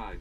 five.